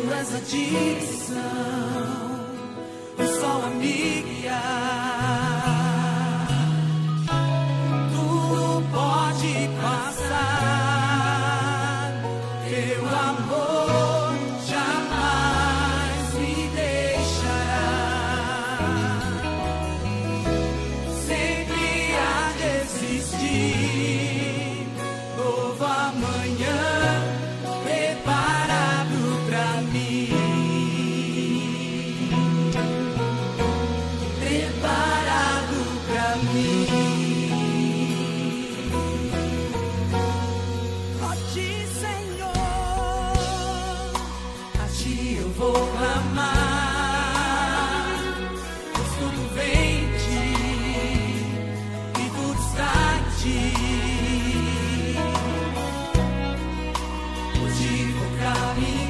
tu és a direção, o sol a me guiar. Preparado pra mim. Ó ti, Senhor, a ti eu vou clamar. Pois tudo vem de ti e tudo está em ti. Por vou